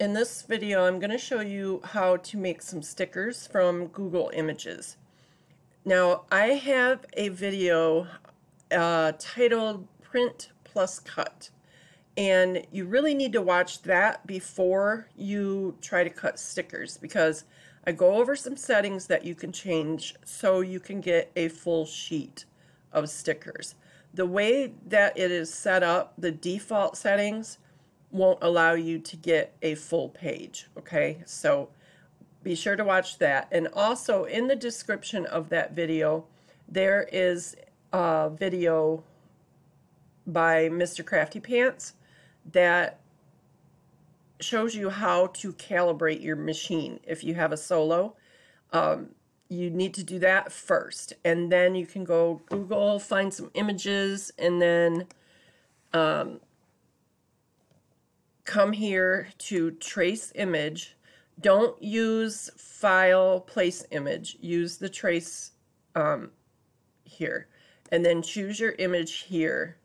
In this video I'm going to show you how to make some stickers from Google Images. Now I have a video uh, titled Print Plus Cut and you really need to watch that before you try to cut stickers because I go over some settings that you can change so you can get a full sheet of stickers. The way that it is set up, the default settings, won't allow you to get a full page, okay? So be sure to watch that. And also in the description of that video, there is a video by Mr. Crafty Pants that shows you how to calibrate your machine if you have a solo. Um, you need to do that first. And then you can go Google, find some images, and then um, come here to trace image. Don't use file place image. Use the trace um, here. And then choose your image here.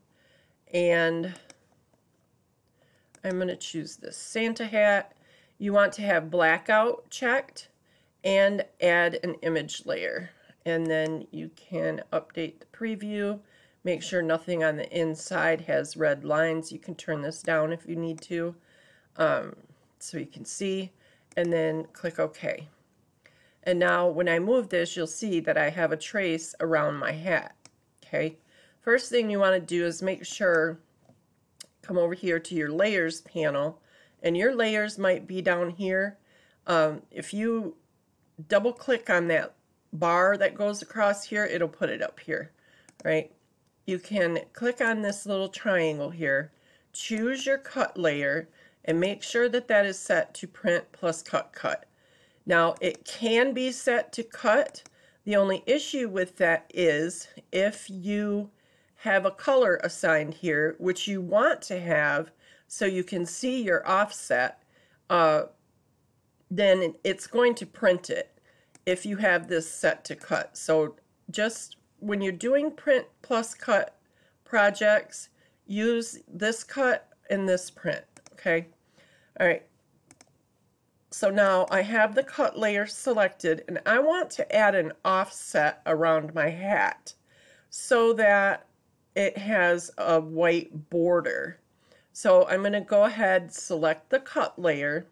And I'm going to choose this Santa hat. You want to have blackout checked and add an image layer. And then you can update the preview Make sure nothing on the inside has red lines. You can turn this down if you need to um, so you can see and then click OK. And now when I move this, you'll see that I have a trace around my hat. Okay. First thing you want to do is make sure, come over here to your layers panel, and your layers might be down here. Um, if you double click on that bar that goes across here, it'll put it up here, right? You can click on this little triangle here, choose your cut layer, and make sure that that is set to print plus cut cut. Now it can be set to cut. The only issue with that is if you have a color assigned here, which you want to have so you can see your offset, uh, then it's going to print it if you have this set to cut. So just when you're doing print plus cut projects, use this cut and this print, okay? All right. So now I have the cut layer selected and I want to add an offset around my hat so that it has a white border. So I'm going to go ahead, select the cut layer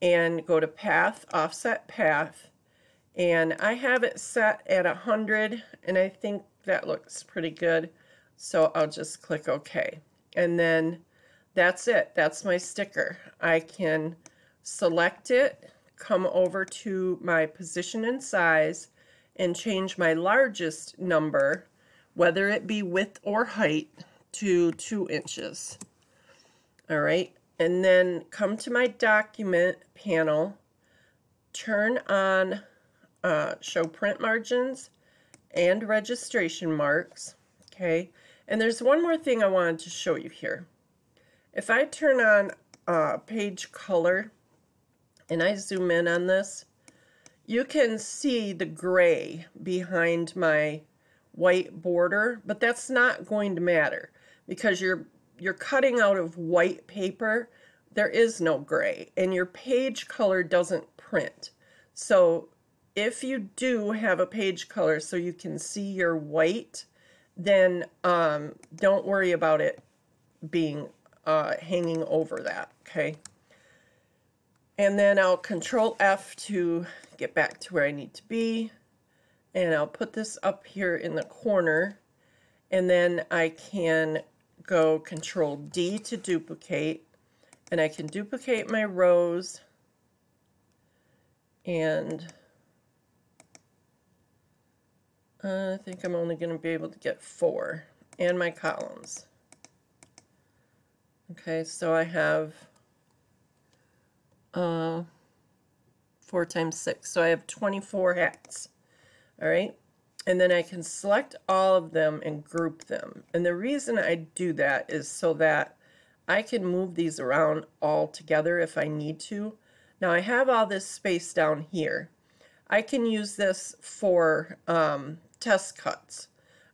and go to path, offset path, and I have it set at 100 and I think that looks pretty good. So I'll just click OK. And then that's it. That's my sticker. I can select it come over to my position and size and change my largest number whether it be width or height to two inches. All right. And then come to my document panel turn on uh, show print margins and registration marks. Okay, and there's one more thing I wanted to show you here. If I turn on uh, page color and I zoom in on this, you can see the gray behind my white border, but that's not going to matter because you're you're cutting out of white paper. There is no gray, and your page color doesn't print. So if you do have a page color so you can see your white, then um, don't worry about it being uh, hanging over that, okay? And then I'll control F to get back to where I need to be. And I'll put this up here in the corner. And then I can go control D to duplicate. And I can duplicate my rows. And I think I'm only going to be able to get four and my columns. Okay, so I have uh, 4 times 6. So I have 24 hats. All right, and then I can select all of them and group them. And the reason I do that is so that I can move these around all together if I need to. Now I have all this space down here. I can use this for um, test cuts.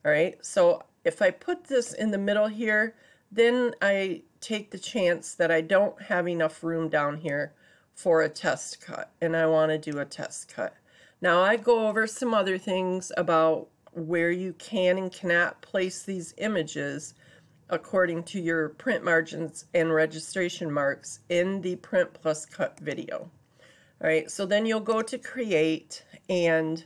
All right, so if I put this in the middle here, then I take the chance that I don't have enough room down here for a test cut and I want to do a test cut. Now I go over some other things about where you can and cannot place these images according to your print margins and registration marks in the print plus cut video. All right, so then you'll go to create and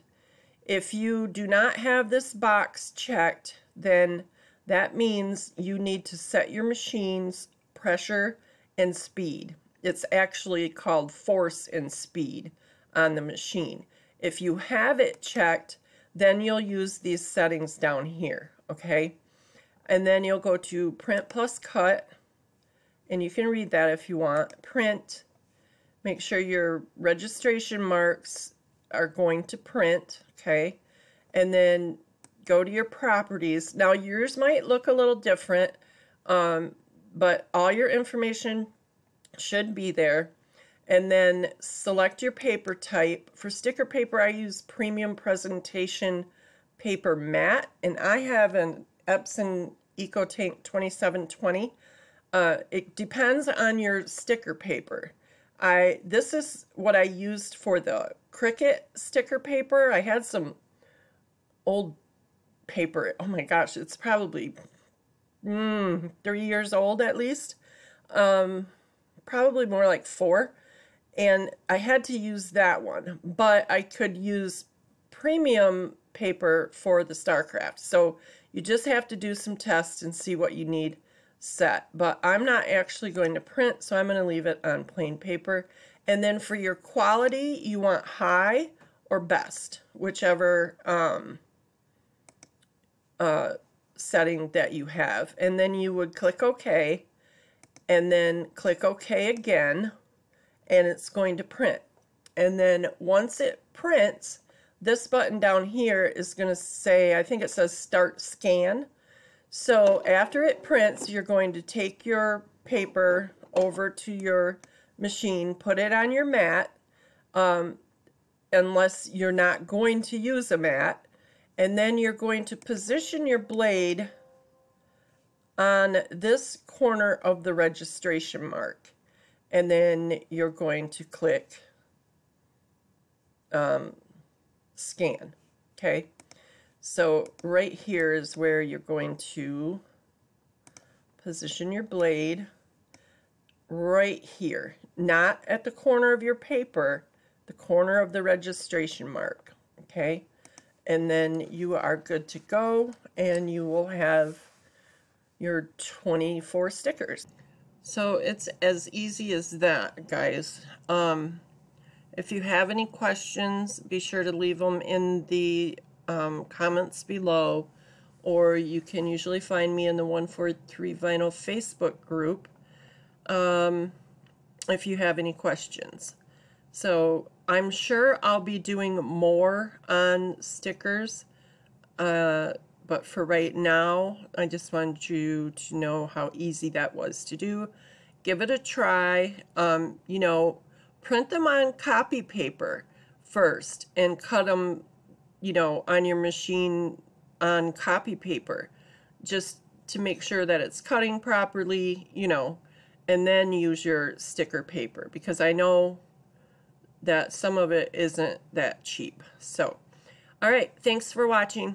if you do not have this box checked, then that means you need to set your machine's pressure and speed. It's actually called force and speed on the machine. If you have it checked, then you'll use these settings down here, okay? And then you'll go to print plus cut, and you can read that if you want. Print, make sure your registration marks are going to print, okay? And then go to your properties. Now yours might look a little different, um, but all your information should be there. And then select your paper type. For sticker paper, I use Premium Presentation Paper Matte, and I have an Epson EcoTank 2720. Uh, it depends on your sticker paper. I This is what I used for the Cricut sticker paper. I had some old paper. Oh my gosh, it's probably mm, three years old at least. Um, probably more like four. And I had to use that one, but I could use premium paper for the StarCraft. So you just have to do some tests and see what you need set. But I'm not actually going to print, so I'm going to leave it on plain paper. And then for your quality, you want high or best, whichever um, uh, setting that you have. And then you would click OK and then click OK again and it's going to print. And then once it prints, this button down here is going to say, I think it says start scan. So after it prints, you're going to take your paper over to your machine, put it on your mat, um, unless you're not going to use a mat, and then you're going to position your blade on this corner of the registration mark. And then you're going to click um, scan. Okay. So right here is where you're going to position your blade right here, not at the corner of your paper, the corner of the registration mark. Okay and then you are good to go and you will have your 24 stickers. So it's as easy as that, guys. Um, if you have any questions, be sure to leave them in the um, comments below, or you can usually find me in the 143 Vinyl Facebook group um, if you have any questions. So I'm sure I'll be doing more on stickers, uh, but for right now, I just wanted you to know how easy that was to do. Give it a try. Um, you know, print them on copy paper first and cut them, you know, on your machine on copy paper just to make sure that it's cutting properly, you know, and then use your sticker paper because I know that some of it isn't that cheap. So, all right, thanks for watching.